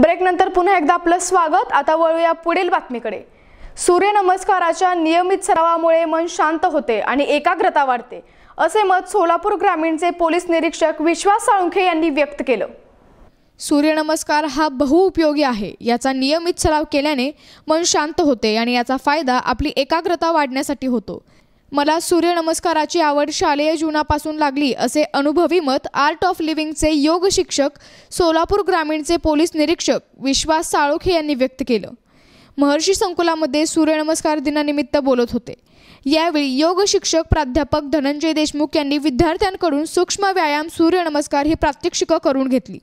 Break नंतर पुन्हा एकदा आपलं स्वागत. आता वळूया पुढील बातमीकडे. सूर्यनमस्काराच्या नियमित सरावामुळे मन शांत होते आणि एकाग्रता वाढते असे मत सोलापूर ग्रामीणचे पोलीस निरीक्षक विश्वास साळुंखे यांनी व्यक्त केलं. सूर्यनमस्कार हा बहुउपयोगी आहे. याचा नियमित सराव केल्याने मन शांत होते आणि याचा फायदा आपली एकाग्रता वाढण्यासाठी होतो. मला सूर्यनमस्काराची आवड शालेय जीवनापासून लागली असे अनुभवी मत आर्ट ऑफ लिव्हिंगचे योग शिक्षक सोलापूर ग्रामीणचे पोलीस निरीक्षक विश्वास साळोखे यांनी व्यक्त केलं. महर्षी संकुलामध्ये सूर्यनमस्कार दिनानिमित्त बोलत होते. यावेळी योग शिक्षक प्राध्यापक धनंजय देशमुख यांनी विद्यार्थ्यांकडून सूक्ष्म व्यायाम सूर्यनमस्कार ही प्रात्यक्षिकं करून घेतली.